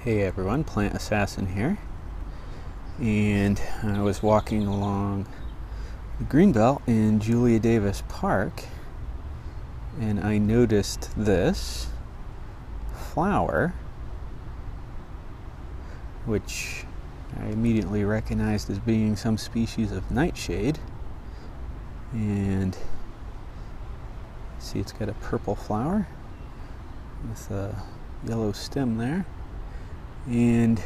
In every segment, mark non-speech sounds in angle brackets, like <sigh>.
Hey everyone, Plant Assassin here. And I was walking along the Greenbelt in Julia Davis Park and I noticed this flower which I immediately recognized as being some species of nightshade. And see it's got a purple flower with a yellow stem there and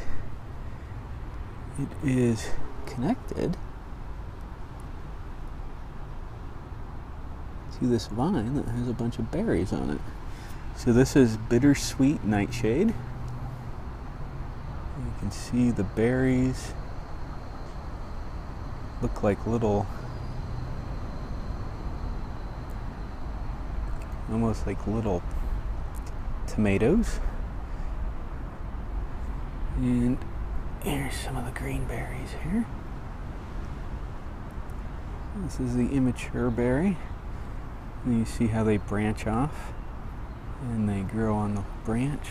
it is connected to this vine that has a bunch of berries on it. So this is bittersweet nightshade. Can see the berries look like little almost like little tomatoes. And here's some of the green berries here. This is the immature berry. And you see how they branch off and they grow on the branch.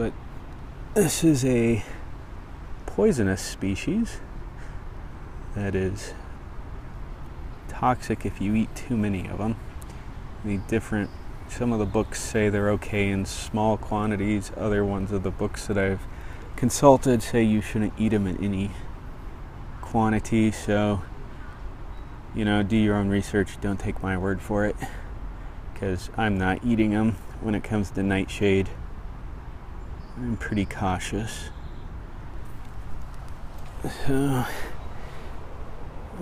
But this is a poisonous species that is toxic if you eat too many of them. The different some of the books say they're okay in small quantities. Other ones of the books that I've consulted say you shouldn't eat them in any quantity. So, you know, do your own research. Don't take my word for it because I'm not eating them when it comes to nightshade. I'm pretty cautious. <sighs> So,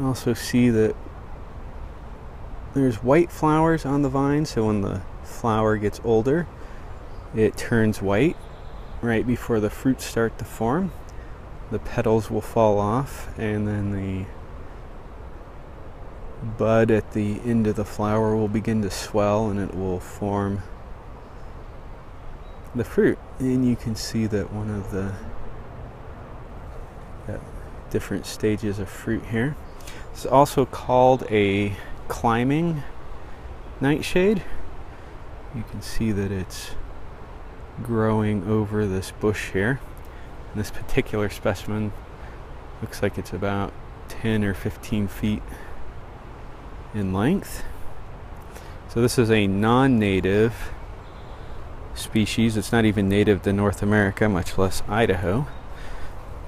also see that there's white flowers on the vine, so when the flower gets older, it turns white right before the fruits start to form. The petals will fall off, and then the bud at the end of the flower will begin to swell and it will form the fruit. And you can see that one of the uh, different stages of fruit here. It's also called a climbing nightshade you can see that it's growing over this bush here. And this particular specimen looks like it's about 10 or 15 feet in length. So this is a non-native species. It's not even native to North America, much less Idaho.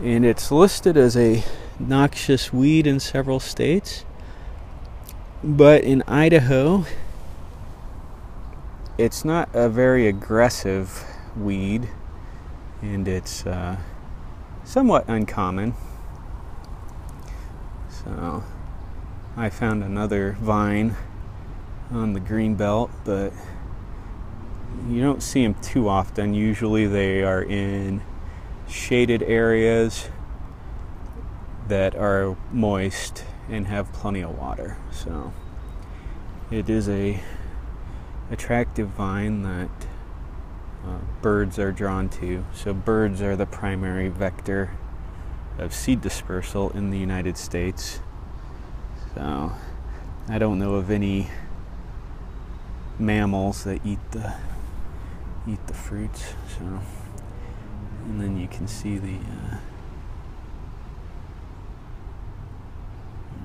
And it's listed as a noxious weed in several states. But in Idaho, it's not a very aggressive weed and it's uh, somewhat uncommon. So I found another vine on the green belt, but you don't see them too often. Usually they are in shaded areas that are moist and have plenty of water. So it is a attractive vine that uh, birds are drawn to. So, birds are the primary vector of seed dispersal in the United States. So, I don't know of any mammals that eat the eat the fruits. So, and then you can see the uh,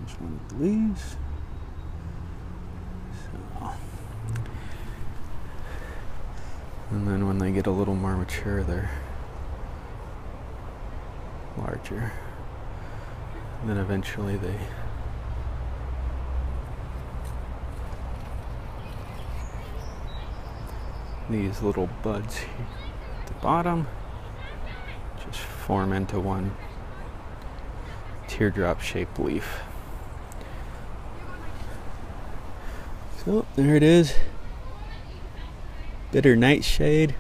there's one of the leaves. And then when they get a little more mature, they're larger. And then eventually they these little buds at the bottom just form into one teardrop shaped leaf. So there it is bitter nightshade,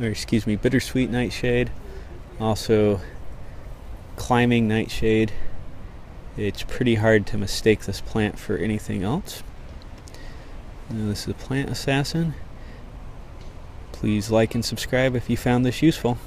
or excuse me, bittersweet nightshade. Also, climbing nightshade. It's pretty hard to mistake this plant for anything else. Now, this is a plant assassin. Please like and subscribe if you found this useful.